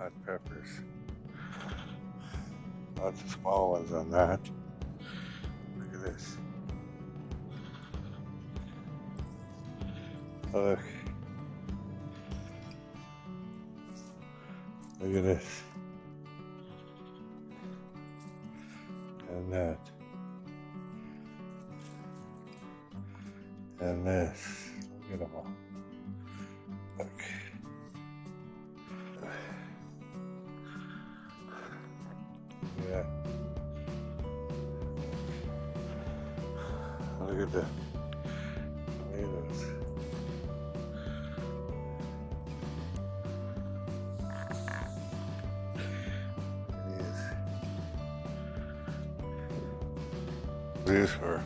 hot peppers. Lots of small ones on that. Look at this. Look. Look at this. And that. And this. Look at them all. Yeah. Look at the tomatoes. These are